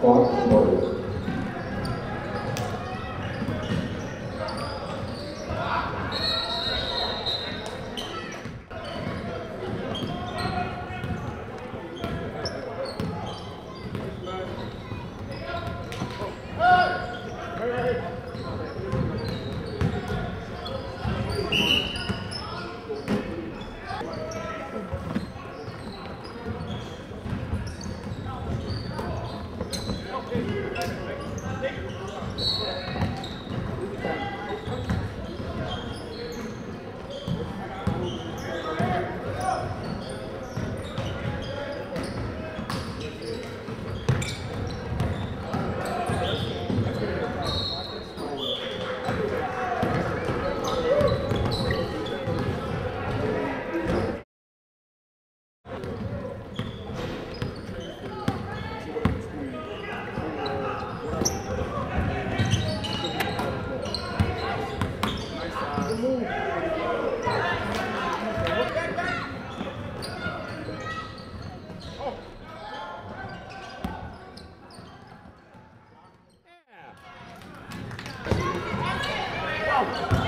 God for. Thank you. out.